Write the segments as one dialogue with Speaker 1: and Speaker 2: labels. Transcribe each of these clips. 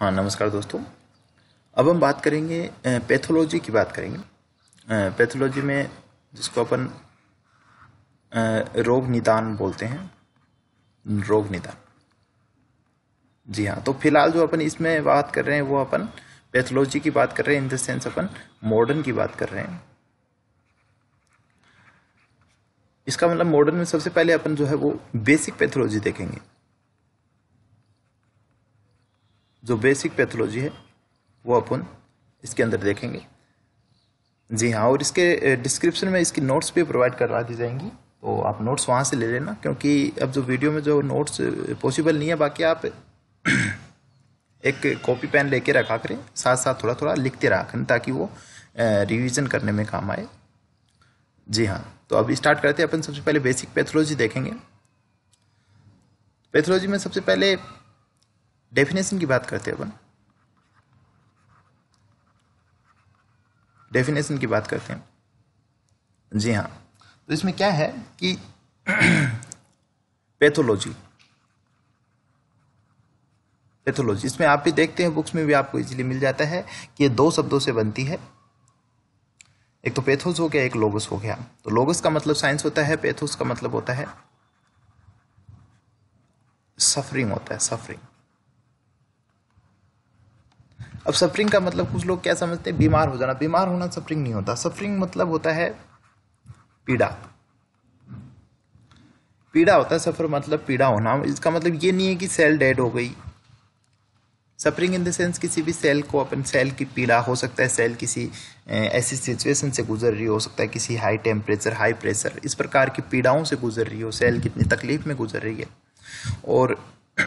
Speaker 1: हाँ नमस्कार दोस्तों। अब हम बात करेंगे पैथोलॉजी की बात करेंगे। पैथोलॉजी में जिसको अपन रोग निदान बोलते हैं, रोग निदान। जी हाँ तो फ़िलहाल जो अपन इसमें बात कर रहे हैं, वो अपन पैथोलॉजी की बात कर रहे हैं इन द सेंस अपन मॉडर्न की बात कर रहे हैं। इसका मतलब मॉडर्न में सबसे पहले अपन जो है वो बेसिक पैथोलॉजी देखेंगे। जो बेसिक पैथोलॉजी है, वो अपन इसके अंदर देखेंगे। जी हाँ और इसके डिस्क्रिप्शन में इसकी नोट्स भी प्रोवाइड करवा दी जाएँगी। तो आप नोट्स वहाँ से ले लेना, क्योंकि अब जो वीडियो में जो नोट्स पॉसिबल नहीं है, बाकी आप एक कॉपी पेन लेके रखा करें साथ साथ थोड़ा थोड़ा लिखते रहा करें, ताकि वो रिवीजन करने में काम आए। जी हाँ तो अब स्टार्ट करते हैं, अपन सबसे पहले बेसिक पैथोलॉजी देखेंगे। पैथोलॉजी में सबसे पहले डेफिनेशन की बात करते हैं अपन। डेफिनेशन की बात करते हैं। जी हाँ। तो इसमें क्या है कि पैथोलॉजी पैथोलॉजी इसमें आप भी देखते हैं बुक्स में भी आपको इजीली मिल जाता है कि ये दो शब्दों से बनती है। एक तो पैथोस हो गया, एक लोगस हो गया। तो लोगस का मतलब साइंस होता है पैथोस का मतलब होता है सफरिंग होता है सफरिंग अब सफरिंग का मतलब कुछ लोग क्या समझते हैं? बीमार हो जाना। बीमार होना सफरिंग नहीं होता। सफरिंग मतलब होता है पीड़ा। पीड़ा होता है सफ़र मतलब पीड़ा होना। इसका मतलब ये नहीं है कि सेल डेड हो गई। सफरिंग इन द सेंस किसी भी सेल को अपन सेल की पीड़ा हो सकता है सेल किसी ऐसी सिचुएशन से गुजर रही हो सकता है, किसी हाई टेम्परेचर हाई प्रेशर इस प्रकार की पीड़ाओं से गुजर रही हो सेल कितनी तकलीफ़ में गुजर रही है। और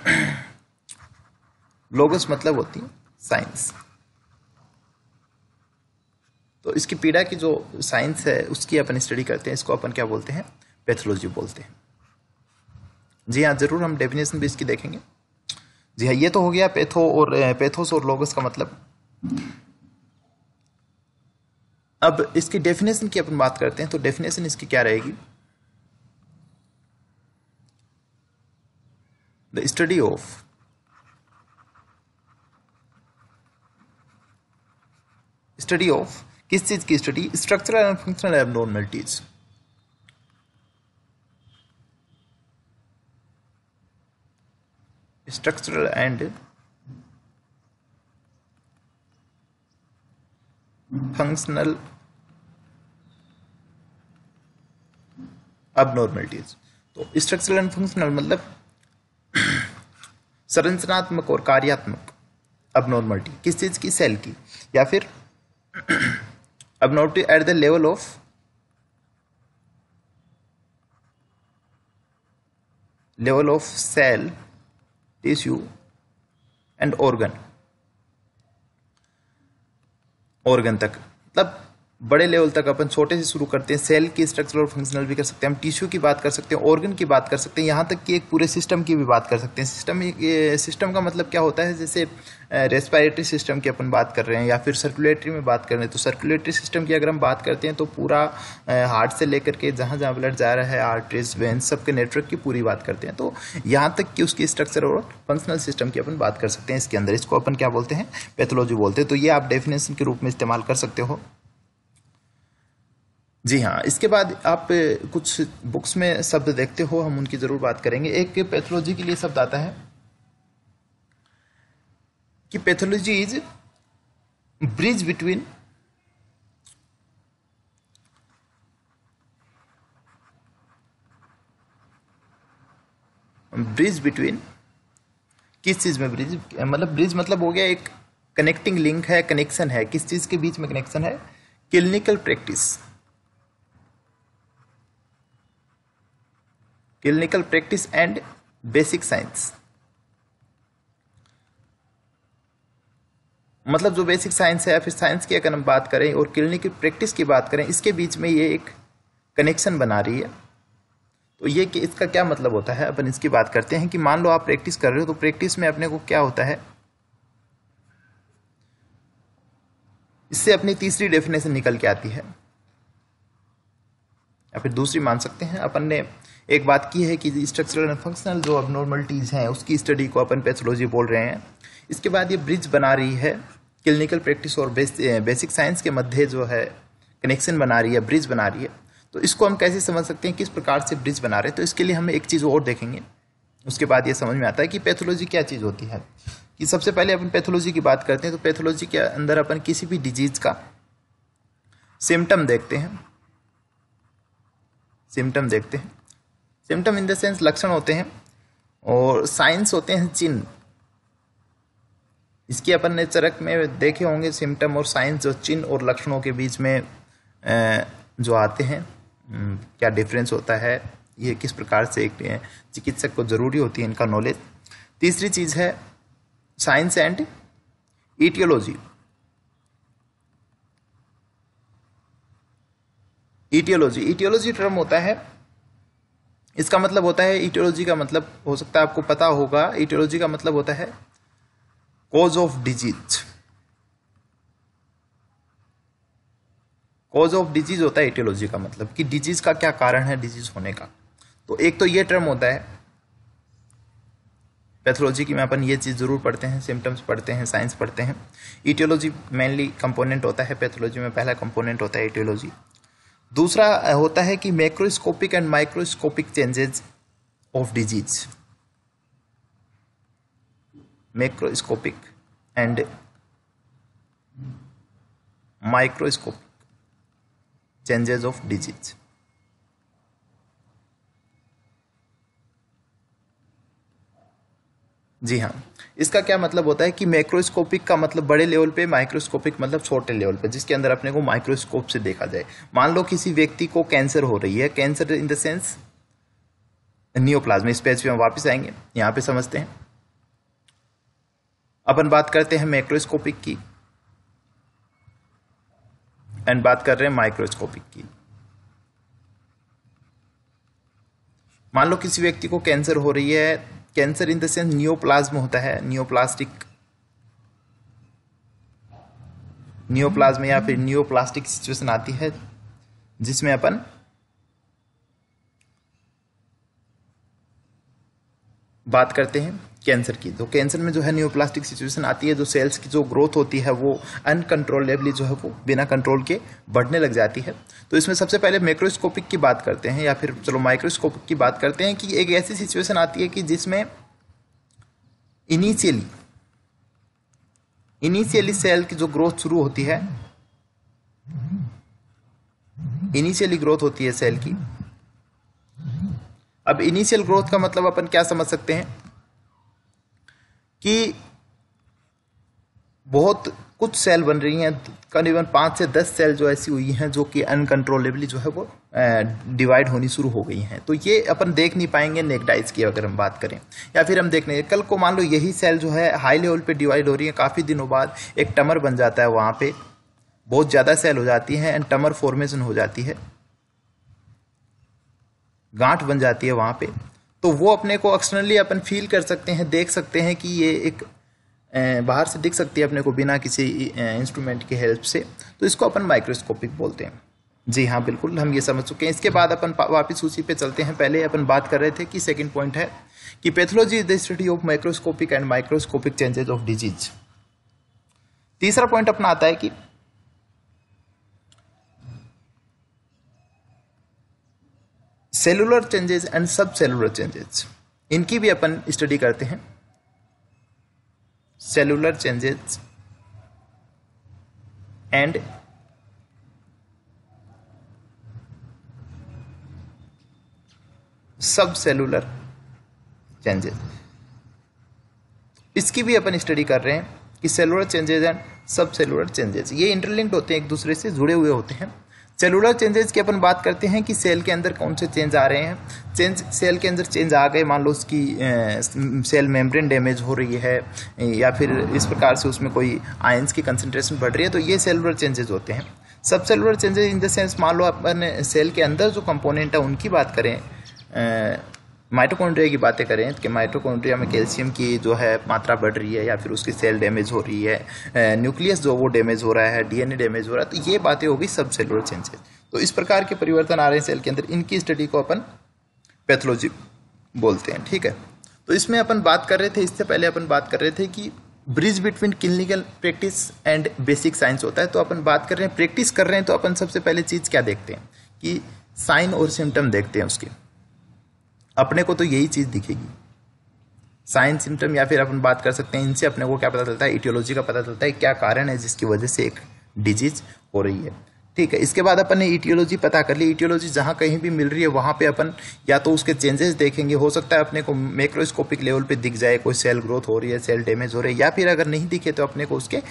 Speaker 1: लोगस मतलब होती है। साइंस। तो इसकी पीड़ा की जो साइंस है, उसकी अपन स्टडी करते हैं, इसको अपन क्या बोलते हैं? पैथोलॉजी बोलते हैं। जी हाँ ज़रूर हम डेफिनेशन भी इसकी देखेंगे। जी हाँ ये तो हो गया पैथो और पैथोस और लोगस का मतलब। अब इसकी डेफिनेशन की अपन बात करते हैं तो डेफिनेशन इसकी क्या रहेगी? The study of study of किस चीज़ की study structural and functional abnormalities structural and functional abnormalities. तो स्ट्रक्चरल एंड फंक्शनल मतलब संरचनात्मक और कार्यात्मक अबनॉर्मलिटी किस चीज़ की? सेल की. या फिर अब not at the level of level of cell tissue and organ organ तक। मतलब बड़े लेवल तक अपन छोटे से शुरू करते हैं सेल की स्ट्रक्चरल और फंक्शनल भी कर सकते हैं, हम टिश्यू की बात कर सकते हैं ऑर्गन की बात कर सकते हैं, यहाँ तक कि एक पूरे सिस्टम की भी बात कर सकते हैं। सिस्टम सिस्टम का मतलब क्या होता है? जैसे रेस्पायरेटरी सिस्टम की अपन बात कर रहे हैं या फिर सर्कुलेटरी में बात कर रहे हैं तो सर्कुलेटरी सिस्टम की अगर हम बात करते हैं तो पूरा हार्ट से लेकर के जहाँ जहाँ ब्लड जा रहा है आर्टरीज वेंस सबके नेटवर्क की पूरी बात करते हैं। तो यहाँ तक कि उसकी स्ट्रक्चर और फंक्शनल सिस्टम की अपन बात कर सकते हैं। इसके अंदर इसको अपन क्या बोलते हैं? पैथोलॉजी बोलते हैं। तो ये आप डेफिनेशन के रूप में इस्तेमाल कर सकते हो। जी हाँ इसके बाद आप कुछ बुक्स में शब्द देखते हो, हम उनकी ज़रूर बात करेंगे। एक पैथोलॉजी के लिए शब्द आता है कि pathology is bridge between bridge between किस चीज़ में ब्रिज मतलब ब्रिज मतलब हो गया एक कनेक्टिंग लिंक है, कनेक्शन है, किस चीज़ के बीच में कनेक्शन है? Clinical practice. Clinical practice and basic science. मतलब जो बेसिक साइंस है या फिर साइंस की अगर हम बात करें और क्लिनिकल प्रैक्टिस की बात करें, इसके बीच में ये एक कनेक्शन बना रही है। तो ये कि इसका क्या मतलब होता है? अपन इसकी बात करते हैं कि मान लो आप प्रैक्टिस कर रहे हो तो प्रैक्टिस में अपने को क्या होता है? इससे अपनी तीसरी डेफिनेशन निकल के आती है। या फिर दूसरी मान सकते हैं, अपन ने एक बात की है कि स्ट्रक्चरल एंड फंक्शनल जो अब नॉर्मलिटीज़ हैं, उसकी स्टडी को अपन पैथोलॉजी बोल रहे हैं। इसके बाद ये ब्रिज बना रही है क्लिनिकल प्रैक्टिस और बेसिक साइंस के मध्य जो है कनेक्शन बना रही है ब्रिज बना रही है। तो इसको हम कैसे समझ सकते हैं, किस प्रकार से ब्रिज बना रहे हैं? तो इसके लिए हम एक चीज़ और देखेंगे। उसके बाद ये समझ में आता है कि पैथोलॉजी क्या चीज़ होती है। कि सबसे पहले अपन पैथोलॉजी की बात करते हैं तो पैथोलॉजी के अंदर अपन किसी भी डिज़ीज़ का सिम्टम देखते हैं। सिम्टम देखते हैं। सिम्टम इन द सेंस लक्षण होते हैं और साइंस होते हैं चिन्ह। इसकी अपन ने चरक में देखे होंगे सिम्टम और साइंस जो चिन्ह और लक्षणों के बीच में जो आते हैं क्या डिफरेंस होता है, ये किस प्रकार से एक चिकित्सक को ज़रूरी होती है इनका नॉलेज तीसरी चीज़ है science and etiology etiology etiology term होता है इसका मतलब होता है ईटियोलॉजी का मतलब हो सकता है आपको पता होगा ईटियोलॉजी का मतलब होता है cause of disease cause of disease होता है ईटियोलॉजी का मतलब कि डिज़ीज़ का क्या कारण है डिज़ीज़ होने का। तो एक तो ये टर्म होता है। पैथोलॉजी की में अपन ये चीज़ ज़रूर पढ़ते हैं सिम्टम्स पढ़ते हैं साइंस पढ़ते हैं। ईटियोलॉजी मेनली कंपोनेंट होता है पैथोलॉजी में पहला कंपोनेंट होता है ईटियोलॉजी दूसरा होता है कि macroscopic and microscopic changes of disease macroscopic and microscopic changes of disease जी हाँ। इसका क्या मतलब होता है कि मैक्रोस्कोपिक का मतलब बड़े लेवल पे माइक्रोस्कोपिक मतलब छोटे लेवल पे, जिसके अंदर अपने को माइक्रोस्कोप से देखा जाए। मान लो किसी व्यक्ति को कैंसर हो रही है। Cancer in the sense neoplasma इस पेज पे हम वापस आएँगे। यहाँ पे समझते हैं। अपन बात करते हैं मैक्रोस्कोपिक की। एंड बात कर रहे हैं माइक्रोस्कोपिक की। मान लो किसी व्यक्ति को कैंसर हो रही है cancer in the sense neoplasm होता है, न्योप्लास्टिक। न्योप्लाज्म या फिर न्योप्लास्टिक सिचुएशन आती है, जिसमें अपन बात करते हैं। कैंसर की। तो कैंसर में जो है न्यूप्लास्टिक सिचुएशन आती है, जो सेल्स की जो ग्रोथ होती है, वो अनकंट्रोलेबली जो है वो बिना कंट्रोल के बढ़ने लग जाती है। तो इसमें सबसे पहले माइक्रोस्कोपिक की बात करते हैं, या फिर चलो माइक्रोस्कोपिक की बात करते हैं कि एक ऐसी सिचुएशन आती है कि जिसमें इनिशियली इनिशियली सेल की जो ग्रोथ शुरू होती है इनिशियली ग्रोथ होती है सेल की। अब इनिशियल ग्रोथ का मतलब अपन क्या समझ सकते हैं? कि बहुत कुछ सेल बन रही हैं, करीबन पाँच से दस सेल जो ऐसी हुई हैं, जो कि अनकंट्रोलेबली जो है वो डिवाइड होनी शुरू हो गई हैं। तो ये अपन देख नहीं पाएँगे नेगडाइज की अगर हम बात करें। या फिर हम देख लेंगे कल को मान लो यही सेल जो है हाई लेवल पे डिवाइड हो रही है, काफ़ी दिनों बाद एक टमर बन जाता है वहाँ पे। बहुत ज़्यादा सेल हो जाती है एंड टमर फॉर्मेशन हो जाती है। गांठ बन जाती है वहाँ पे। तो वो अपने को एक्सटर्नली अपन फील कर सकते हैं, देख सकते हैं कि ये एक बाहर से दिख सकती है अपने को बिना किसी इंस्ट्रूमेंट की हेल्प से। तो इसको अपन माइक्रोस्कोपिक बोलते हैं। जी हाँ बिल्कुल, हम ये समझ चुके हैं। इसके बाद अपन वापस उसी पे चलते हैं। पहले अपन बात कर रहे थे कि सेकंड पॉइंट है कि pathology is the study of microscopic and microscopic changes of disease तीसरा पॉइंट अपना आता है कि cellular changes and sub cellular changes इनकी भी अपन स्टडी करते हैं। Cellular changes and sub cellular changes इसकी भी अपन स्टडी कर रहे हैं कि cellular changes and sub cellular changes ये इंटरलिंक्ड होते हैं एक दूसरे से, जुड़े हुए होते हैं। सेलुलर चेंजेस की अपन बात करते हैं कि सेल के अंदर कौन से चेंज आ रहे हैं। चेंज सेल के अंदर चेंज आ गए। मान लो उसकी सेल मेम्ब्रेन डैमेज हो रही है, या फिर इस प्रकार से उसमें कोई आयंस की कंसंट्रेशन बढ़ रही है तो ये सेलुलर चेंजेस होते हैं। Sub cellular changes in the sense मान लो अपन सेल के अंदर जो कंपोनेंट है, उनकी बात करें माइटोकॉन्ड्रिया की बातें करें कि माइटोकॉन्ड्रिया में कैल्शियम की जो है मात्रा बढ़ रही है या फिर उसकी सेल डैमेज हो रही है न्यूक्लियस जो वो डैमेज हो रहा है, डीएनए डैमेज हो रहा है तो ये बातें होगी सब सेलुलर चेंजेस तो इस प्रकार के परिवर्तन आ रहे हैं सेल के अंदर। इनकी स्टडी को अपन पैथोलॉजी बोलते हैं, ठीक है? तो इसमें अपन बात कर रहे थे, इससे पहले अपन बात कर रहे थे कि bridge between clinical practice and basic science होता है। तो अपन बात कर रहे हैं प्रैक्टिस कर रहे हैं तो अपन सबसे पहले चीज़ क्या देखते हैं? कि साइन और सिम्टम देखते हैं उसके। अपने को तो यही चीज़ दिखेगी। साइन सिम्टम या फिर अपन बात कर सकते हैं, इनसे अपने को क्या पता चलता है इटियोलॉजी का पता चलता है क्या कारण है जिसकी वजह से एक डिज़ीज़ हो रही है। ठीक है, इसके बाद अपन ने इटियोलॉजी पता कर ली। इटियोलॉजी जहाँ कहीं भी मिल रही है, वहाँ पे अपन या तो उसके चेंजेस देखेंगे। हो सकता है अपने को मैक्रोस्कोपिक लेवल पे दिख जाए, कोई सेल ग्रोथ हो रही है सेल डैमेज हो रही है, या फिर अगर नहीं दिखे तो अपने को उसके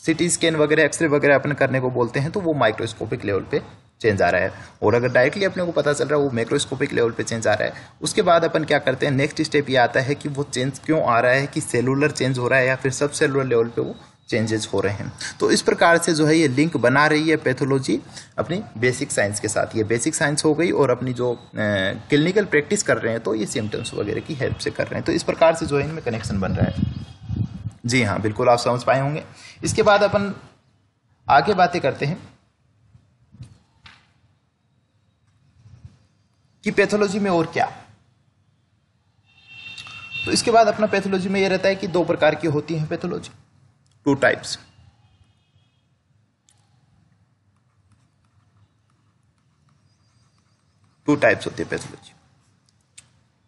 Speaker 1: सिटी स्कैन वगैरह एक्सरे वगैरह अपन करने को बोलते हैं तो वो माइक्रोस्कोपिक लेवल पे चेंज आ रहा है। और अगर डायरेक्टली अपने को पता चल रहा है, वो माइक्रोस्कोपिक लेवल पे चेंज आ रहा है। उसके बाद अपन क्या करते हैं नेक्स्ट स्टेप ये आता है कि वो चेंज क्यों आ रहा है, कि सेलुलर चेंज हो रहा है या फिर सब सेलुलर लेवल पे वो चेंजेस हो रहे हैं। तो इस प्रकार से जो है ये लिंक बना रही है पैथोलॉजी अपनी बेसिक साइंस के साथ। ये बेसिक साइंस हो गई और अपनी जो क्लिनिकल प्रैक्टिस कर रहे हैं तो ये सिम्टम्स वगैरह की हेल्प से कर रहे हैं। तो इस प्रकार से जो है इनमें कनेक्शन बन रहा है। जी हाँ बिल्कुल आप समझ पाए होंगे। इसके बाद अपन आगे बातें करते हैं। कि पैथोलॉजी में और क्या? तो इसके बाद अपना पैथोलॉजी में यह रहता है कि दो प्रकार की होती है pathology. Two types two types होती है पैथोलॉजी।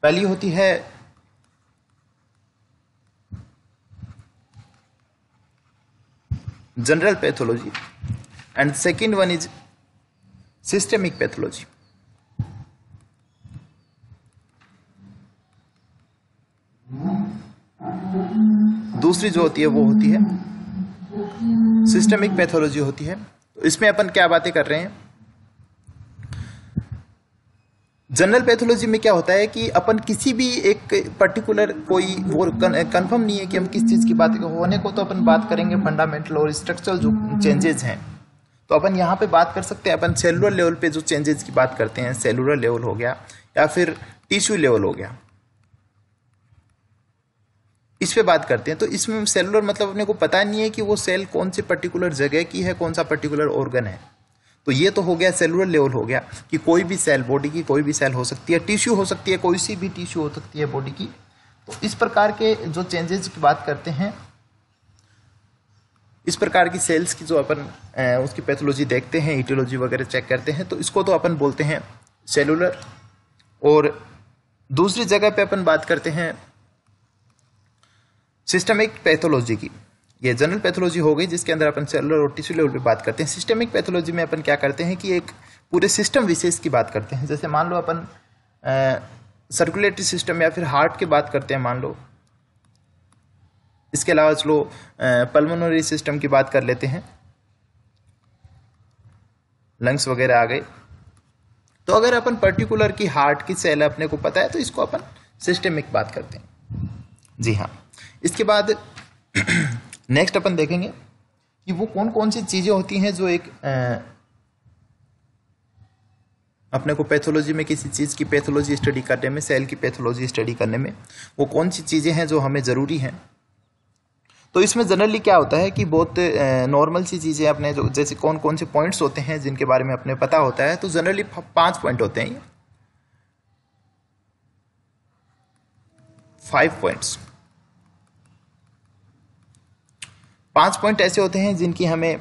Speaker 1: पहली होती है general pathology and second one is systemic pathology दूसरी जो होती है, वो होती है सिस्टमिक पैथोलॉजी होती है। इसमें अपन क्या बातें कर रहे हैं? जनरल पैथोलॉजी में क्या होता है कि अपन किसी भी एक पर्टिकुलर कोई वो कंफर्म नहीं है कि हम किस चीज़ की बात होने को तो अपन बात करेंगे फंडामेंटल और स्ट्रक्चरल जो चेंजेस हैं। तो अपन यहाँ पे बात कर सकते हैं, अपन सेलुलर लेवल पे जो चेंजेस की बात करते हैं सेलुलर लेवल हो गया या फिर टिश्यू लेवल हो गया। इस पे बात करते हैं। तो इसमें सेलुलर मतलब अपने को पता नहीं है कि वो सेल कौन सी पर्टिकुलर जगह की है, कौन सा पर्टिकुलर ऑर्गन है। तो ये तो हो गया सेलुलर लेवल हो गया कि कोई भी सेल बॉडी की कोई भी सेल हो सकती है टिश्यू हो सकती है, कोई सी भी टिश्यू हो सकती है बॉडी की। तो इस प्रकार के जो चेंजेस की बात करते हैं, इस प्रकार की सेल्स की जो अपन उसकी पैथोलॉजी देखते हैं इटियोलॉजी वगैरह चेक करते हैं तो इसको तो अपन बोलते हैं सेलुलर और दूसरी जगह पे अपन बात करते हैं सिस्टमिक पैथोलॉजी की। ये जनरल पैथोलॉजी हो गई, जिसके अंदर अपन सेलुलर और टिश्यू लेवल पे बात करते हैं। सिस्टमिक पैथोलॉजी में अपन क्या करते हैं कि एक पूरे सिस्टम विशेष की बात करते हैं। जैसे मान लो अपन सर्कुलेटरी सिस्टम या फिर हार्ट की बात करते हैं, मान लो। इसके अलावा चलो पल्मोनरी सिस्टम की बात कर लेते हैं। लंग्स वगैरह आ गए। तो अगर अपन पर्टिकुलर की हार्ट की सेल अपने को पता है तो इसको अपन सिस्टमिक बात करते हैं। जी हाँ। इसके बाद नेक्स्ट अपन देखेंगे कि वो कौन कौन सी चीज़ें होती हैं जो एक अपने को पैथोलॉजी में किसी चीज़ की पैथोलॉजी स्टडी करने में सेल की पैथोलॉजी स्टडी करने में, वो कौन सी चीज़ें हैं जो हमें ज़रूरी हैं? तो इसमें जनरली क्या होता है कि बहुत नॉर्मल सी चीज़ें अपने जो, जैसे कौन कौन से पॉइंट्स होते हैं जिनके बारे में अपने पता होता है तो जनरली पाँच पॉइंट होते हैं ये। फाइव पॉइंट्स पाँच पॉइंट ऐसे होते हैं जिनकी हमें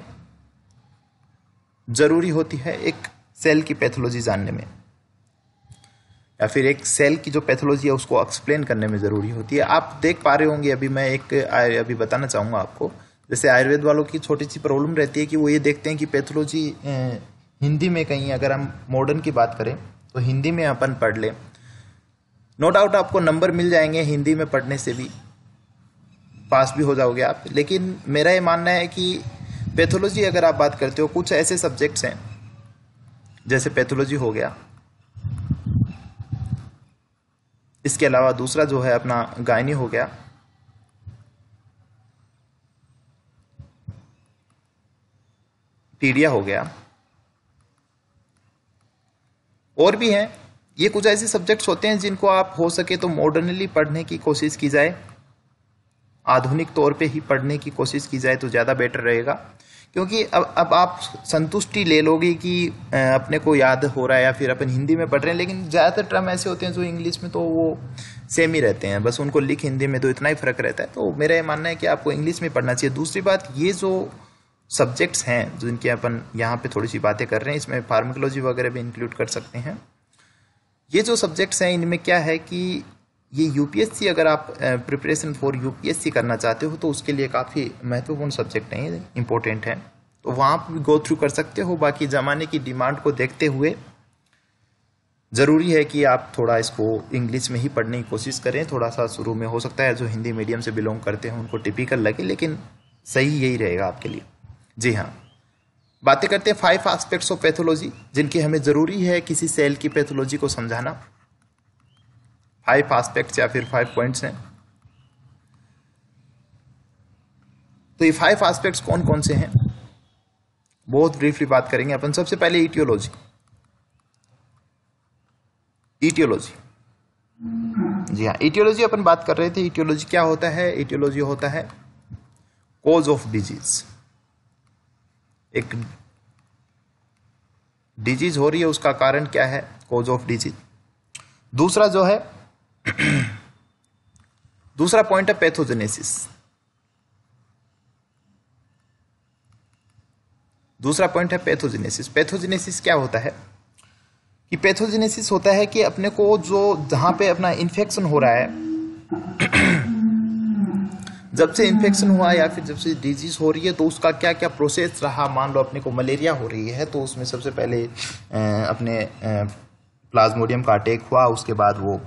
Speaker 1: ज़रूरी होती है एक सेल की पैथोलॉजी जानने में। या फिर एक सेल की जो पैथोलॉजी है उसको एक्सप्लेन करने में ज़रूरी होती है। आप देख पा रहे होंगे, अभी मैं एक अभी बताना चाहूँगा आपको। जैसे आयुर्वेद वालों की छोटी सी प्रॉब्लम रहती है कि वो ये देखते हैं कि पैथोलॉजी हिंदी में कहीं अगर हम मॉडर्न की बात करें तो हिंदी में अपन पढ़ लें। नो डाउट आपको नंबर मिल जाएँगे हिंदी में पढ़ने से भी। पास भी हो जाओगे आप। लेकिन मेरा ये मानना है कि पैथोलॉजी अगर आप बात करते हो, कुछ ऐसे सब्जेक्ट्स हैं, जैसे पैथोलॉजी हो गया। इसके अलावा दूसरा जो है, अपना गायनी हो गया। पीडिया हो गया। और भी हैं। ये कुछ ऐसे सब्जेक्ट्स होते हैं जिनको आप हो सके तो मॉडर्नली पढ़ने की कोशिश की जाए। आधुनिक तौर पे ही पढ़ने की कोशिश की जाए तो ज़्यादा बेटर रहेगा। क्योंकि अब अब आप संतुष्टि ले लोगे कि अपने को याद हो रहा है या फिर अपन हिंदी में पढ़ रहे हैं, लेकिन ज़्यादातर टर्म ऐसे होते हैं जो इंग्लिश में तो वो सेम ही रहते हैं। बस उनको लिख हिंदी में तो इतना ही फ़र्क रहता है। तो मेरा ये मानना है कि आपको इंग्लिश में पढ़ना चाहिए। दूसरी बात, ये जो सब्जेक्ट्स हैं, जिनकी अपन यहाँ पे थोड़ी सी बातें कर रहे हैं, इसमें फार्मिकोलॉजी वगैरह भी इंक्लूड कर सकते हैं। ये जो सब्जेक्ट्स हैं, इनमें क्या है कि ये यूपीएससी अगर आप प्रिपरेशन फॉर यूपीएससी करना चाहते हो तो उसके लिए काफ़ी महत्वपूर्ण सब्जेक्ट हैं इंपॉर्टेंट है। तो वहाँ पर भी गो थ्रू कर सकते हो, बाकी ज़माने की डिमांड को देखते हुए ज़रूरी है कि आप थोड़ा इसको इंग्लिश में ही पढ़ने की कोशिश करें। थोड़ा सा शुरू में हो सकता है जो हिंदी मीडियम से बिलोंग करते हैं, उनको टिपिकल लगे, लेकिन सही यही रहेगा आपके लिए। जी हाँ। बातें करते हैं फाइव एस्पेक्ट्स ऑफ़ पैथोलॉजी जिनकी हमें ज़रूरी है किसी सेल की पैथोलॉजी को समझाना। फाइव एस्पेक्ट्स या फिर फाइव पॉइंट्स हैं। तो ये फाइव एस्पेक्ट्स कौन कौन से हैं? बहुत ब्रीफली बात करेंगे अपन। सबसे पहले इटियोलॉजी इटियोलॉजी जी हाँ इटियोलॉजी अपन बात कर रहे थे। इटियोलॉजी क्या होता है? इटियोलॉजी होता है कोज ऑफ़ डिज़ीज़ एक डिज़ीज़ हो रही है, उसका कारण क्या है? कोज ऑफ़ डिज़ीज़ दूसरा जो है दूसरा पॉइंट है पैथोजेनेसिस दूसरा पॉइंट है पैथोजेनेसिस पैथोजेनेसिस क्या होता है? कि पैथोजेनेसिस होता है कि अपने को जो जहाँ पे अपना इन्फेक्शन हो रहा है, जब से इन्फेक्शन हुआ या फिर जब से डिज़ीज़ हो रही है तो उसका क्या क्या प्रोसेस रहा? मान लो अपने को मलेरिया हो रही है तो उसमें सबसे पहले अपने प्लाज्मोडियम का अटैक हुआ, उसके बाद वो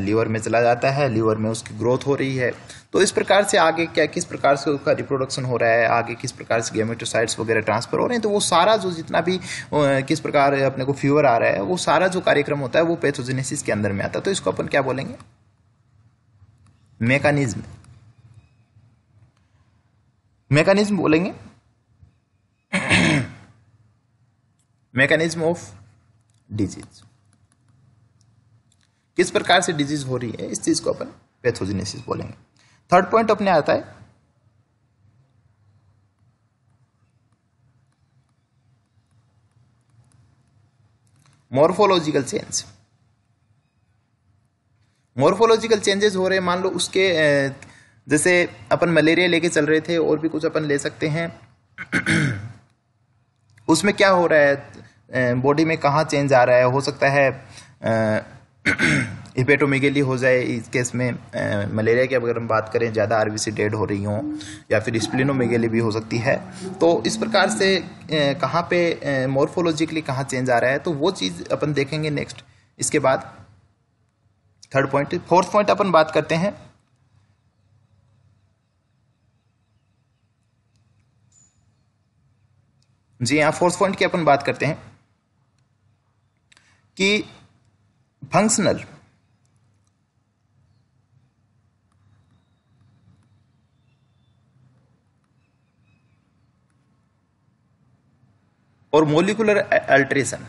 Speaker 1: लीवर में चला जाता है, लीवर में उसकी ग्रोथ हो रही है। तो इस प्रकार से आगे क्या, किस प्रकार से उसका रिप्रोडक्शन हो रहा है, आगे किस प्रकार से गेमेटोसाइट्स वगैरह ट्रांसफ़र हो रहे हैं तो वो सारा जो जितना भी किस प्रकार अपने को फीवर आ रहा है, वो सारा जो कार्यक्रम होता है, वो पैथोजेनेसिस के अंदर में आता है। तो इसको अपन क्या बोलेंगे? मेकानिज्म मैकेनिज्म बोलेंगे? मैकेनिज्म ऑफ़ डिज़ीज़ किस प्रकार से डिज़ीज़ हो रही है, इस चीज़ को अपन पैथोजेनेसिस बोलेंगे। थर्ड पॉइंट अपने आता है। मॉर्फोलॉजिकल चेंज मॉर्फोलॉजिकल चेंजेस हो रहे हैं, मान लो उसके जैसे अपन मलेरिया लेके चल रहे थे, और भी कुछ अपन ले सकते हैं। उसमें क्या हो रहा है? बॉडी में कहाँ चेंज आ रहा है? हो सकता है हिपेटोमिगेली हो जाए, इस केस में मलेरिया की अगर हम बात करें, ज़्यादा आरबीसी डेड हो रही हों, या फिर स्प्लिनोमिगेली भी हो सकती है तो इस प्रकार से कहाँ पे मोर्फोलॉजिकली कहाँ चेंज आ रहा है तो वो चीज़ अपन देखेंगे नेक्स्ट इसके बाद थर्ड पॉइंट फोर्थ पॉइंट अपन बात करते हैं। जी हाँ फोर्थ पॉइंट की अपन बात करते हैं कि फंक्शनल और मोलिकुलर अल्ट्रेशन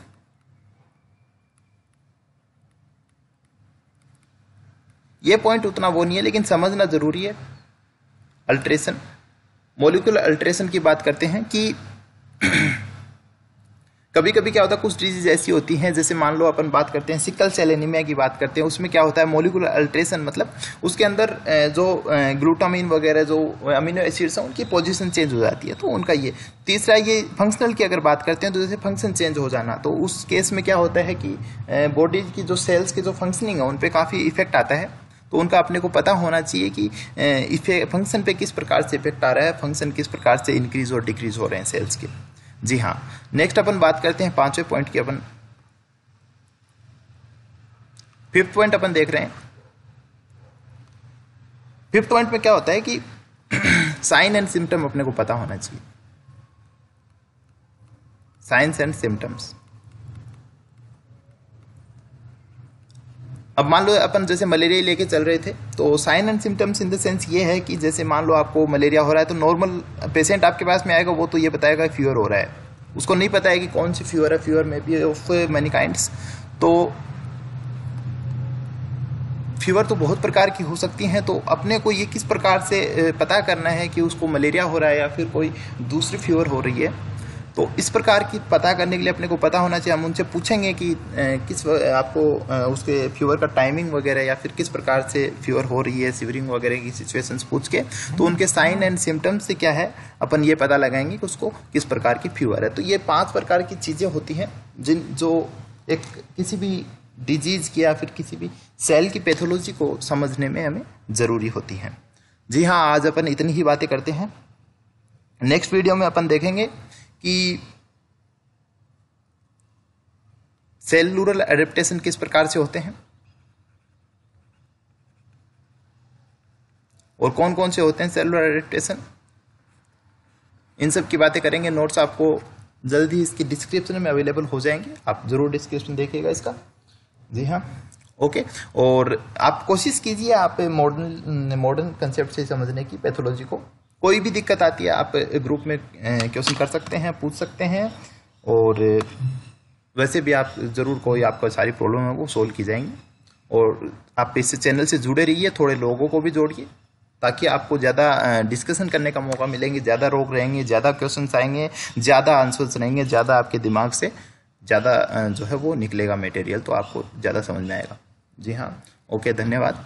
Speaker 1: ये पॉइंट उतना वो नहीं है, लेकिन समझना ज़रूरी है। अल्ट्रेशन मोलिकुलर अल्ट्रेशन की बात करते हैं कि कभी कभी क्या होता है, कुछ डिज़ीज़ ऐसी होती हैं, जैसे मान लो अपन बात करते हैं सिकल सेल एनीमिया की बात करते हैं, उसमें क्या होता है मोलिकुलर अल्ट्रेशन मतलब उसके अंदर जो ग्लूटामिन वगैरह, जो अमीनो एसिड्स हैं, उनकी पोजीशन चेंज हो जाती है। तो उनका ये, तीसरा ये फंक्शनल की अगर बात करते हैं तो जैसे फ़ंक्शन चेंज हो जाना तो उस केस में क्या होता है कि बॉडी की जो सेल्स की जो फंक्शनिंग है, उन पर काफ़ी इफ़ेक्ट आता है। तो उनका अपने को पता होना चाहिए कि फ़ंक्शन पे किस प्रकार से इफ़ेक्ट आ रहा है फ़ंक्शन किस प्रकार से इंक्रीज और डिक्रीज हो रहे हैं सेल्स के। जी हाँ। नेक्स्ट अपन बात करते हैं पाँचवें पॉइंट की अपन। फिफ्थ पॉइंट अपन देख रहे हैं। फिफ्थ पॉइंट में क्या होता है कि साइन एंड सिम्टम अपने को पता होना चाहिए। साइंस एंड सिम्टम्स अब मान लो अपन जैसे मलेरिया लेके चल रहे थे तो sign and symptoms in the sense ये है कि जैसे मान लो आपको मलेरिया हो रहा है तो नॉर्मल पेशेंट आपके पास में आएगा, वो तो ये बताएगा फीवर हो रहा है। उसको नहीं पता है कि कौन सी फीवर है फीवर में भी ऑफ़ मैनी काइंड्स तो फीवर तो बहुत प्रकार की हो सकती हैं तो अपने को ये किस प्रकार से पता करना है कि उसको मलेरिया हो रहा है या फिर कोई दूसरी फीवर हो रही है। तो इस प्रकार की पता करने के लिए अपने को पता होना चाहिए। हम उनसे पूछेंगे कि किस आपको उसके फीवर का टाइमिंग वगैरह या फिर किस प्रकार से फीवर हो रही है सिवरिंग वगैरह की सिचुएशंस पूछ के तो उनके साइन एंड सिम्टम्स से क्या है, अपन ये पता लगाएँगे कि उसको किस प्रकार की फीवर है। तो ये पाँच प्रकार की चीज़ें होती हैं, जिन, जो एक किसी भी डिज़ीज़ की या फिर किसी भी सेल की पैथोलॉजी को समझने में हमें ज़रूरी होती है। जी हाँ आज अपन इतनी ही बातें करते हैं। नेक्स्ट वीडियो में अपन देखेंगे कि सेलुलर एडेप्टेशन किस प्रकार से होते हैं? और कौन कौन से होते हैं सेलुलर एडेप्टेशन इन सब की बातें करेंगे। नोट्स आपको जल्दी इसकी डिस्क्रिप्शन में अवेलेबल हो जाएँगे। आप ज़रूर डिस्क्रिप्शन देखिएगा इसका। जी हाँ। ओके और आप कोशिश कीजिए आप मॉडर्न मॉडर्न कंसेप्ट से समझने की पैथोलॉजी को। कोई भी दिक्कत आती है, आप ग्रुप में क्वेश्चन कर सकते हैं, पूछ सकते हैं और वैसे भी आप, ज़रूर कोई आपका सारी प्रॉब्लम है, वो सोल्व की जाएँगी। और आप इस चैनल से जुड़े रहिए, थोड़े लोगों को भी जोड़िए, ताकि आपको ज़्यादा डिस्कशन करने का मौका मिलेंगे, ज़्यादा रोग रहेंगे, ज़्यादा क्वेश्चन आएँगे, ज़्यादा आंसर्स रहेंगे, ज़्यादा आपके दिमाग से ज़्यादा जो है वो निकलेगा मटेरियल तो आपको ज़्यादा समझ में आएगा। जी हाँ ओके धन्यवाद।